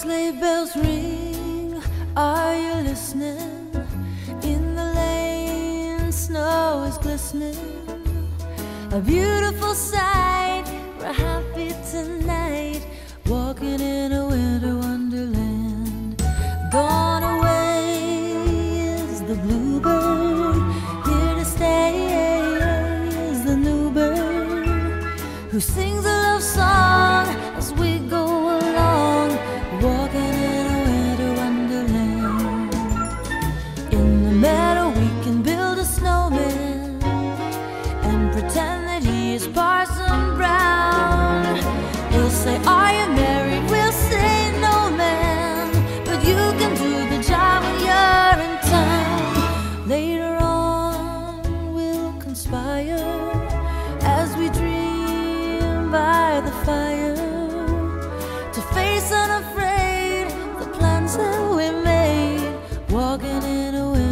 Sleigh bells ring, are you listening? In the lane, snow is glistening. A beautiful sight, we're happy tonight, walking in a winter wonderland. Gone away is the bluebird, here to stay is the new bird who sings a love song pretend that he is Parson Brown. He'll say, Are you married? We'll say, No, man, but you can do the job when you're in town. Later on, we'll conspire as we dream by the fire to face unafraid the plans that we made, walking in a winter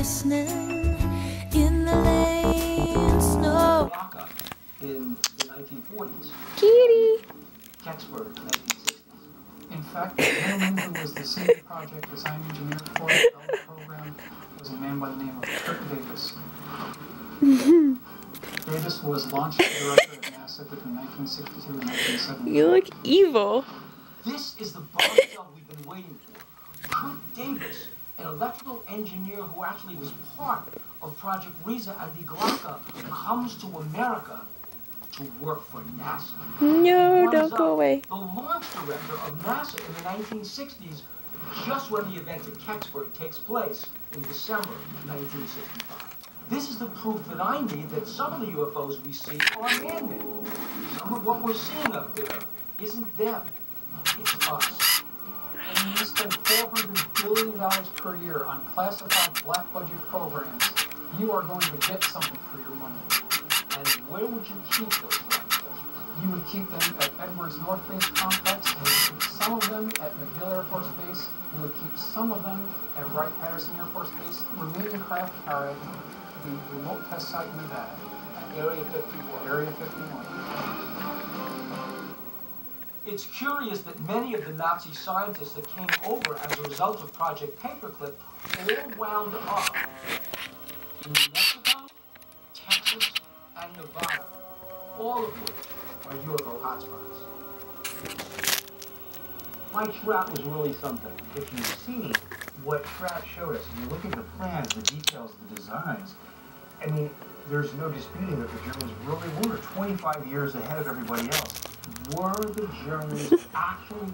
listening? In the lane, snow. In the 1940s, Kitty. Kecksburg in 1960s. In fact, the gentleman who was the senior project design engineer for the development program was a man by the name of Kurt Debus. Debus was launch director at NASA between 1962 and 1970. You look evil. This is the bombshell we've been waiting for. Kurt Debus, an electrical engineer who actually was part of Project Riese and the Glocke, comes to America to work for NASA. No, don't go away. The launch director of NASA in the 1960s, just when the event at Kecksburg takes place in December 1965. This is the proof that I need that some of the UFOs we see are man-made. Some of what we're seeing up there isn't them, it's us. We spend $400 billion per year on classified black budget programs. You are going to get something for your money. And where would you keep those black budgets? You would keep them at Edwards North Base Complex. You would keep some of them at McGill Air Force Base. You would keep some of them at Wright-Patterson Air Force Base. Remaining craft are at the remote test site in Nevada, at Area 51. Area 51. It's curious that many of the Nazi scientists that came over as a result of Project Paperclip all wound up in New Mexico, Texas, and Nevada, all of which are UFO hotspots. Mike Schratt was really something. If you see what Schratt showed us, and you look at the plans, the details, the designs, I mean, there's no disputing that the Germans really were 25 years ahead of everybody else. Were the Germans actually